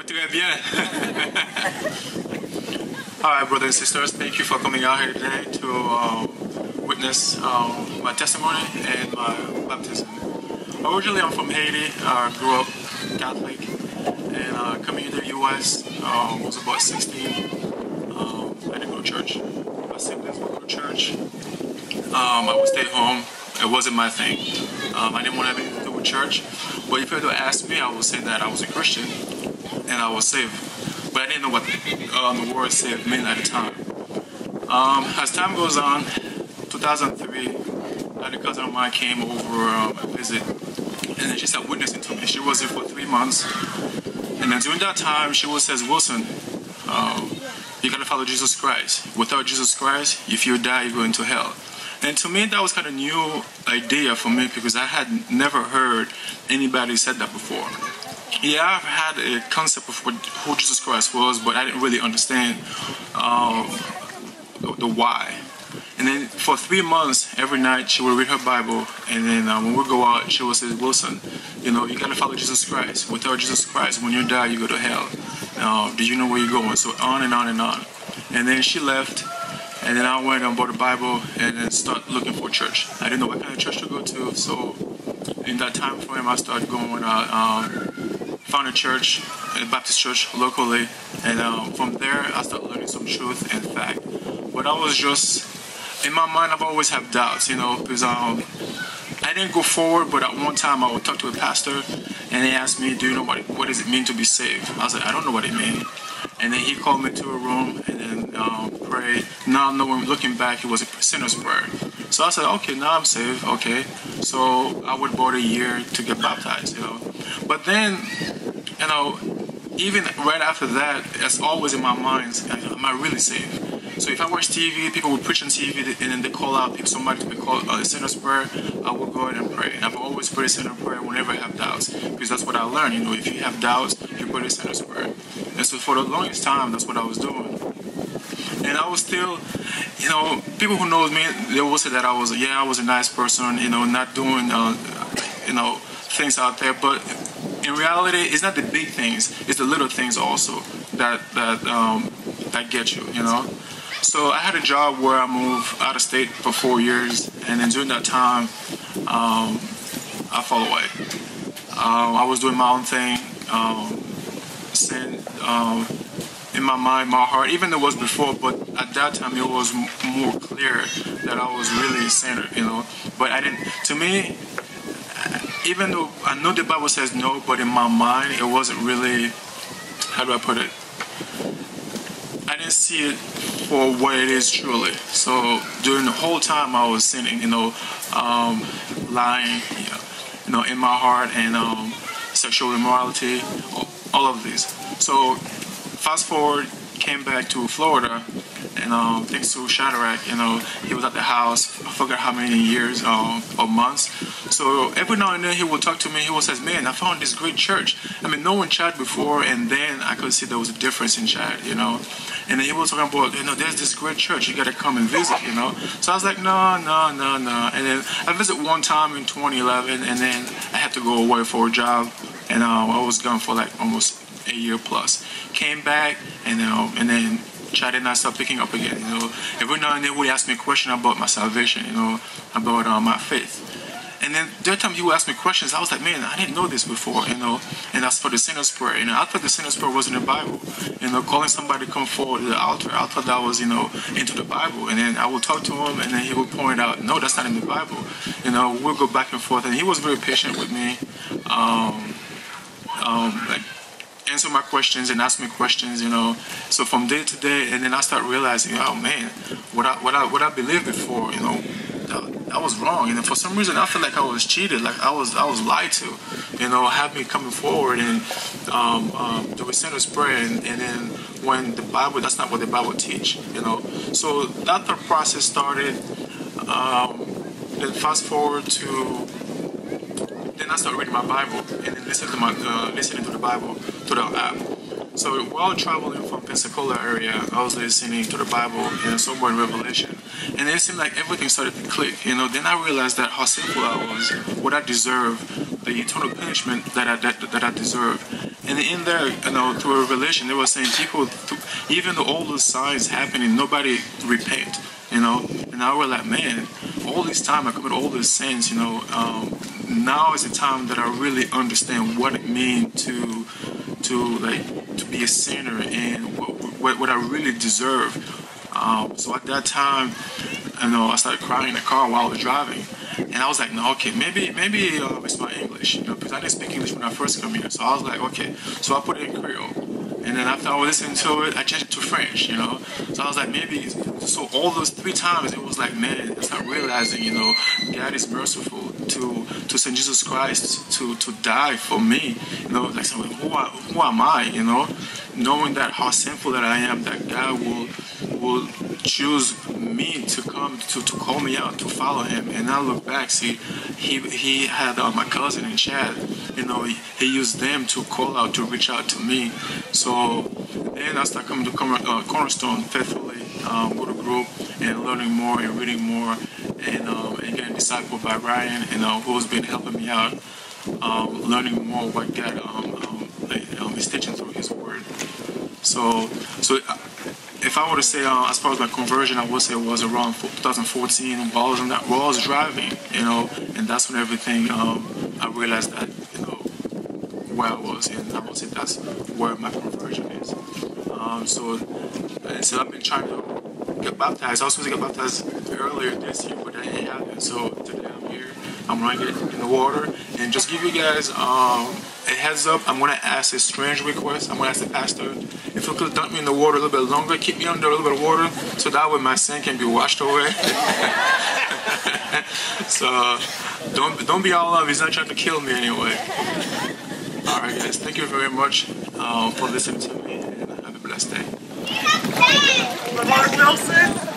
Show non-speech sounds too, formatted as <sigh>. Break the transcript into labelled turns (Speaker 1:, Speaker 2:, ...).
Speaker 1: Muy bien. All right, brothers and sisters, thank you for coming out here today to uh, witness um, my testimony and my baptism. Originally, I'm from Haiti. I grew up Catholic, and uh, coming to the U.S. Uh, was about 16. Um, I didn't go to church. My siblings would go to church. Um, I would stay home. It wasn't my thing. Um, I didn't want to have anything to do with church. But if you were to ask me, I would say that I was a Christian and I was saved. But I didn't know what um, the word saved meant at the time. Um, as time goes on, 2003, a cousin of mine came over um, a visit, and she started witnessing to me. She was here for three months, and then during that time, she was says, Wilson, um, you gotta follow Jesus Christ. Without Jesus Christ, if you die, you go into hell. And to me, that was kind of new idea for me because I had never heard anybody said that before. Yeah, I've had a concept of what, who Jesus Christ was, but I didn't really understand um, the why. And then for three months, every night she would read her Bible, and then uh, when we go out, she would say, "Wilson, you know, you gotta follow Jesus Christ. Without Jesus Christ, when you die, you go to hell. Uh, do you know where you're going?" So on and on and on. And then she left, and then I went and bought a Bible and then start looking for church. I didn't know what kind of church to go to, so in that time frame, I started going. I um, found a church, a Baptist church locally, and um, from there I started learning some truth and fact. But I was just in my mind, I've always had doubts, you know, because um, I didn't go forward. But at one time, I would talk to a pastor, and he asked me, "Do you know what what does it mean to be saved?" I was like, "I don't know what it means." And then he called me to a room and then um, prayed. Now knowing, looking back, it was a sinner's prayer. So I said, okay, now I'm saved. Okay, so I would wait a year to get baptized, you know. But then, you know, even right after that, it's always in my mind, am I really saved? So if I watch TV, people would preach on TV, and then they call out people, somebody to be called uh, a sinner's prayer, I will go ahead and pray. And I've always prayed a sinner's prayer whenever I have doubts, because that's what I learned. You know, if you have doubts, you pray a sinner's prayer. And so for the longest time, that's what I was doing. And I was still, you know, people who know me, they will say that I was, yeah, I was a nice person, you know, not doing, uh, you know, things out there. But in reality, it's not the big things; it's the little things also that that um, that get you, you know. So I had a job where I moved out of state for four years, and then during that time, um, I fell away. Um, I was doing my own thing. Um, sin um, in my mind, my heart, even though it was before, but at that time it was more clear that I was really sinner, you know. But I didn't, to me, even though I know the Bible says no, but in my mind it wasn't really, how do I put it? See it for what it is truly. So during the whole time I was sinning, you know, um, lying, you know, in my heart and um, sexual immorality, all of these. So fast forward, came back to Florida, and um, thanks to Shadrach, you know, he was at the house. I forgot how many years um, or months. So every now and then he would talk to me. He would say, "Man, I found this great church. I mean, no one Chad before, and then I could see there was a difference in Chad, you know." And then he was talking about, you know, there's this great church. You got to come and visit, you know. So I was like, no, no, no, no. And then I visited one time in 2011, and then I had to go away for a job, and um, I was gone for like almost a year plus. Came back and um, and then tried to not stop picking up again. You know, every now and then he would ask me a question about my salvation. You know, about uh, my faith. And then the time he would ask me questions, I was like, man, I didn't know this before, you know. And that's for the sinner's prayer. You know, I thought the sinner's prayer was in the Bible. You know, calling somebody to come forward to the altar, I thought that was, you know, into the Bible. And then I would talk to him, and then he would point out, no, that's not in the Bible. You know, we'll go back and forth. And he was very patient with me. Um, um, like answer my questions and ask me questions, you know. So from day to day, and then I start realizing, oh man, what I what I what I believed before, you know, that was wrong. And for some reason, I feel like I was cheated, like I was I was lied to, you know. Have me coming forward and um, um, sinner's prayer, and, and then when the Bible, that's not what the Bible teach, you know. So that process started. Um, then fast forward to then I started reading my Bible and then listening to my uh, listening to the Bible to the app. So while traveling from Pensacola area, I was listening to the Bible and somewhere in Revelation, and it seemed like everything started to click. You know, then I realized that how sinful I was, what I deserved, the eternal punishment that I that, that I deserved, And in there, you know, through a Revelation, they were saying people, even though all those signs happening, nobody repent, you know. And I we're like, man, all this time I commit all these sins, you know. Um, now is the time that I really understand what it means to, to like, to be a sinner and what, what, what I really deserve. Um, so at that time, you know, I started crying in the car while I was driving. And I was like, no, okay, maybe maybe uh, it's my English, you know, because I didn't speak English when I first came here. So I was like, okay. So I put it in Creole. And then after I was listening to it, I changed it to French, you know. So I was like, maybe. So all those three times, it was like, man, I started realizing, you know, God is merciful to to send Jesus Christ to to die for me, you know. Like, who, who am I, you know? Knowing that how sinful that I am, that God will will choose me to come to, to call me out to follow him. And I look back see he he had uh, my cousin and Chad you know he, he, used them to call out to reach out to me. So then I started coming to uh, Cornerstone faithfully um, with a group and learning more and reading more. And, um, and getting discipled by Ryan and uh, who's been helping me out um, learning more what God um, um, um, is teaching through his word. So so uh, if I were to say uh, as far as my conversion, I would say it was around 2014 while I was, that, while I was driving, you know, and that's when everything, um, I realized that, you know, where I was, and I would say that's where my conversion is. Um, so, so I've been trying to get baptized. I was supposed to get baptized earlier this year, but that didn't happen. So today I'm running get in the water and just give you guys um, a heads up. I'm gonna ask a strange request. I'm gonna ask the pastor if you could dump me in the water a little bit longer, keep me under a little bit of water, so that way my sin can be washed away. <laughs> so don't don't be all up. He's not trying to kill me anyway. All right, guys. Thank you very much uh, for listening to me, and have a blessed day.
Speaker 2: Lamar Wilson.